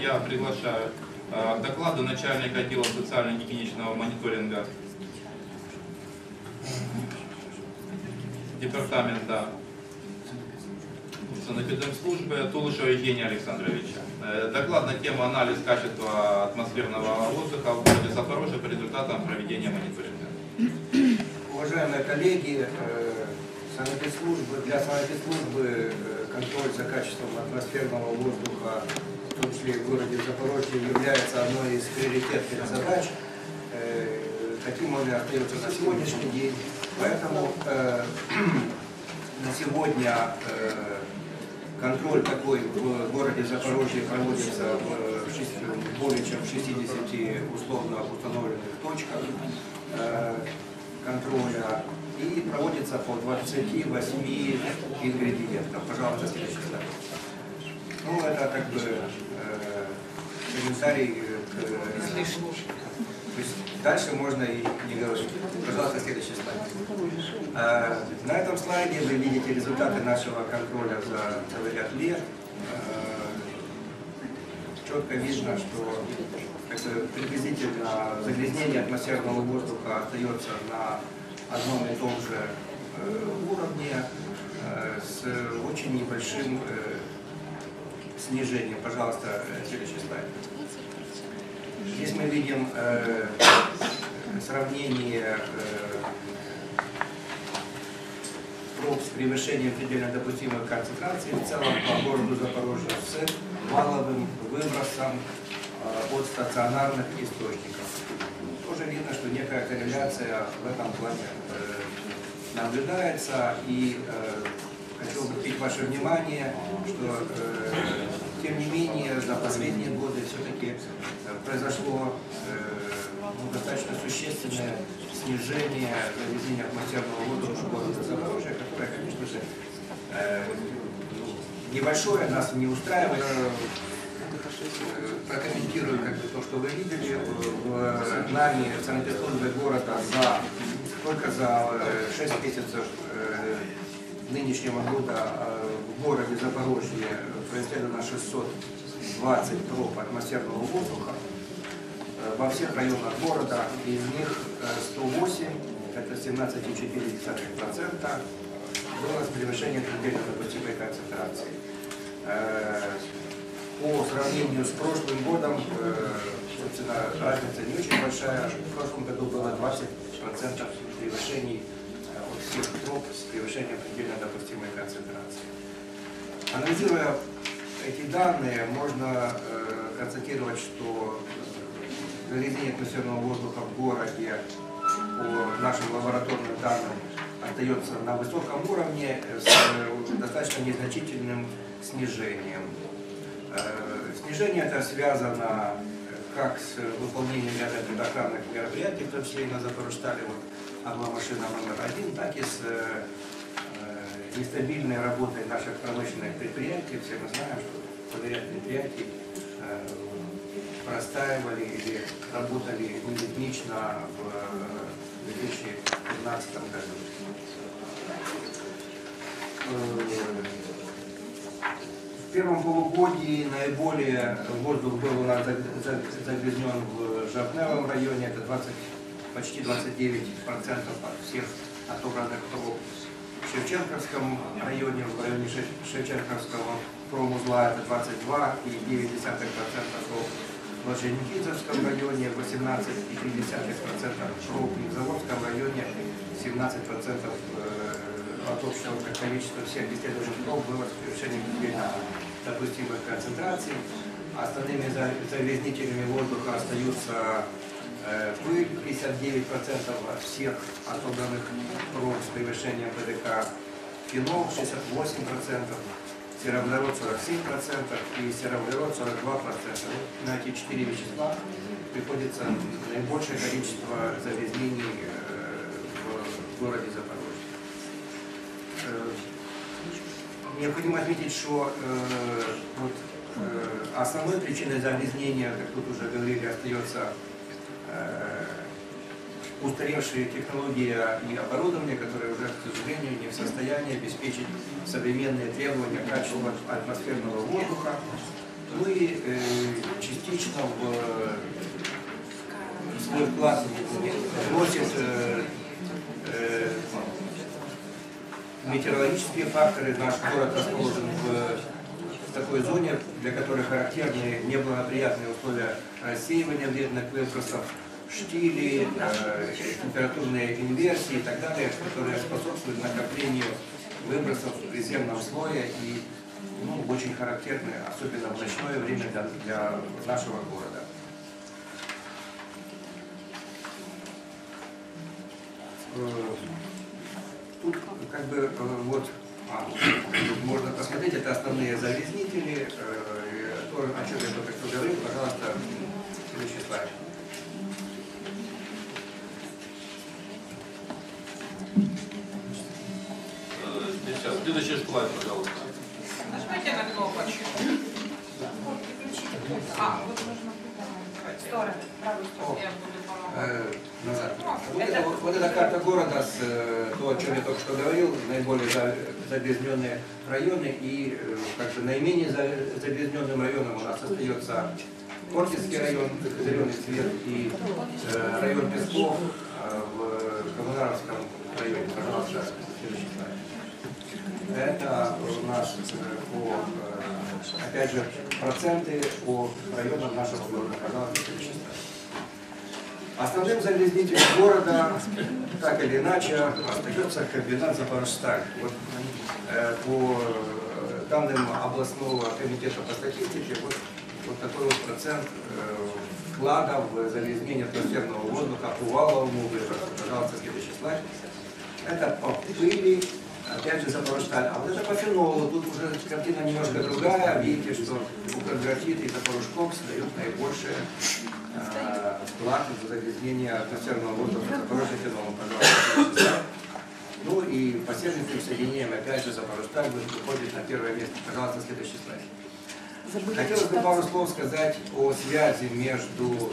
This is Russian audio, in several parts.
я приглашаю э, к докладу начальника отдела социально-гигиеничного мониторинга департамента санэпидемслужбы Тулышева Евгения Александровича. Э, Доклад на тему анализ качества атмосферного воздуха в городе Запорожье по результатам проведения мониторинга. Уважаемые коллеги, э, санэпидслужбы, для санэпидслужбы контроль за качеством атмосферного воздуха, в том числе и в городе Запорожье, является одной из приоритетных задач. Э, Таким он и остается на сегодняшний день. Поэтому э, на сегодня э, контроль такой в городе Запорожье проводится в шесть- более чем в 60 условно установленных точках э, контроля и проводится по 28 ингредиентам. Пожалуйста, следующий слайд. Ну, это как бы э, комментарий к... То есть дальше можно и не говорить. Пожалуйста, следующий слайд. Э, На этом слайде вы видите результаты нашего контроля за целый ряд лет. Э, Четко видно, что приблизительно загрязнение атмосферного воздуха остается на одном и том же э, уровне э, с очень небольшим э, снижением. Пожалуйста, следующий слайд. Здесь мы видим сравнение проб с превышением предельно допустимой концентрации в целом по городу Запорожье с валовым выбросом от стационарных источников. Тоже видно, что некая корреляция в этом плане э, наблюдается. И э, хочу обратить ваше внимание, что э, тем не менее за последние годы все-таки произошло э, ну, достаточно существенное снижение загрязнения атмосферного воздуха города Запорожья, которое, конечно же, э, ну, небольшое, нас не устраивает. Э, Прокомментирую как бы, то, что вы видели. Э, В нами в санэпидслужбе города за, только за э, 6 месяцев э, нынешнего года в городе Запорожье произведено 620 проб атмосферного воздуха во всех районах города, из них э, 108, это 17,4%, было с превышением предельно допустимой концентрации. По сравнению с прошлым годом, э, собственно, разница не очень большая. В прошлом году было 20% превышений э, от всех проб с превышением предельно допустимой концентрации. Анализируя эти данные, можно э, констатировать, что загрязнение атмосферного воздуха в городе по нашим лабораторным данным остается на высоком уровне с достаточно незначительным снижением. Э, Снижение это связано э, как с выполнением ряда предохранных мероприятий, в том числе и на Запорожстале, вот одна машина номер один, так и с э, нестабильной работой наших промышленных предприятий. Все мы знаем, что целый ряд предприятий простаивали или работали неритмично в 2015 году. Первом полугодии наиболее воздух был у нас заг- заг- загрязнен в Жапневом районе, это 20, почти 29% от всех отобранных проб. В Шевченковском районе, в районе Ше- Шевченковского промузла это 22,9% проб. В Орджоникидзевском районе 18,3% проб, и в Заводском районе 17% э, от общего количества всех исследованных проб было с превышением предельно допустимых концентраций. Основными за- загрязнителями воздуха остаются э, пыль 59% от всех отобранных проб с превышением ПДК, фенол 68%, сероводород 47% и сероводород 42%. Вот на эти четыре вещества приходится наибольшее количество загрязнений э, в городе Запорожье. Э, Необходимо отметить, что э, вот, э, основной причиной загрязнения, как тут уже говорили, остается э, устаревшие технологии и оборудование, которые уже, к сожалению, не в состоянии обеспечить современные требования к качеству атмосферного воздуха. Ну и э, частично в э, свой вклад вносит э, э, метеорологические факторы. Наш город расположен в такой зоне, для которой характерны неблагоприятные условия рассеивания вредных выбросов, штили, э, температурные инверсии и так далее, которые способствуют накоплению выбросов в резервном слое и ну, очень характерны, особенно в ночное время для, для нашего города. Э, Тут как бы э, вот а, можно посмотреть, это основные загрязнители, э, то, о чем я только что говорил, пожалуйста, следующий слайд. Сейчас, следующий слайд, пожалуйста. Нажмите на кнопочку. А, вот нужно стороны, правую сторону. Я буду помогать. Это, вот, вот эта карта города, с, э, то, о чем я только что говорил, наиболее за- загрязненные районы и э, как бы наименее за- загрязненным районом у нас остается Коркинский район, зеленый цвет, и э, район Песков э, в Коммунаровском районе. Пожалуйста, следующий слайд. Это у нас э, по, опять же, проценты по районам нашего города. Пожалуйста, следующий слайд. Основным загрязнителем города, так или иначе, остается комбинат Запорожсталь. Вот, э, по э, данным областного комитета по статистике, вот, вот такой вот процент э, вклада в загрязнение атмосферного воздуха по валовому выбросу. Пожалуйста, следующий слайд. Это по пыли, опять же Запорожсталь. А вот это по фенолу, тут уже картина немножко другая. Видите, что укрографит и Запорожкокс дают наибольшее э, вклад в загрязнение атмосферного воздуха Запорожье фенолом. Пожалуйста. Ну и по сервисным соединениям, опять же, Запорожсталь будет выходит на первое место. Пожалуйста, следующий слайд. Хотелось бы пару слов сказать о связи между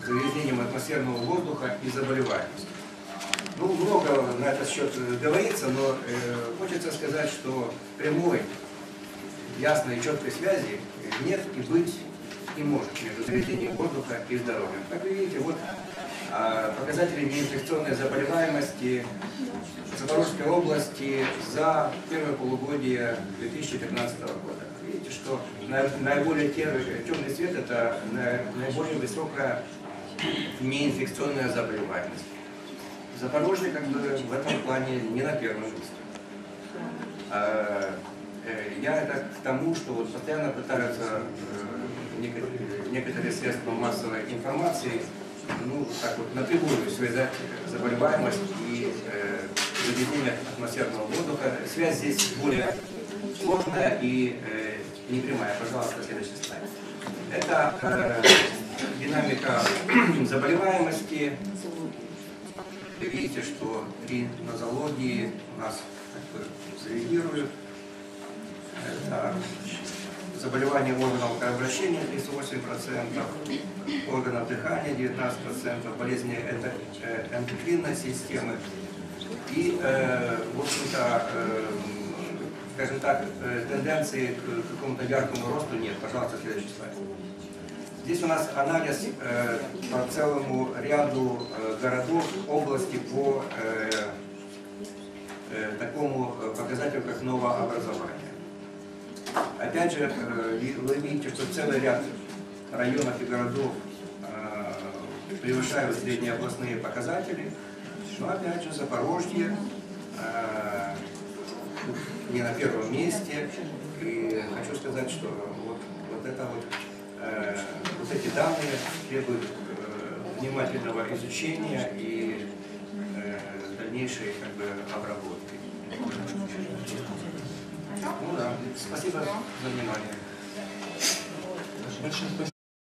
загрязнением атмосферного воздуха и заболеваемостью. Ну, много на этот счет э, говорится, но э, хочется сказать, что прямой, ясной и четкой связи нет и быть не может между загрязнением воздуха и здоровьем. Как вы видите, вот а, показатели неинфекционной заболеваемости Запорожской области за первое полугодие 2015 года. Видите, что на- наиболее темный цвет – это на- наиболее высокая неинфекционная заболеваемость. Запорожье как бы в этом плане не на первом месте. А, э, Я это к тому, что вот постоянно пытаются э, некоторые, средства массовой информации ну, так вот напрямую связать заболеваемость и э, загрязнение атмосферного воздуха. Связь здесь более сложная и э, непрямая. Пожалуйста, следующий слайд. Это э, динамика заболеваемости. Вы видите, что при нозологии у нас как бы реагируют. Это заболевания органов кровообращения 38%, органов дыхания 19%, болезни э, эндокринной системы. И, э, в общем-то, э, скажем так, э, тенденции к какому-то яркому росту нет. Пожалуйста, следующий слайд. Здесь у нас анализ э, по целому ряду э, городов области по э, э, такому показателю, как новообразование. Опять же, э, вы видите, что целый ряд районов и городов э, превышают средние областные показатели. Но опять же, Запорожье э, не на первом месте. И хочу сказать, что вот, вот это вот, вот эти данные требуют внимательного изучения и дальнейшей как бы обработки. Ну да, спасибо за внимание. Большое спасибо.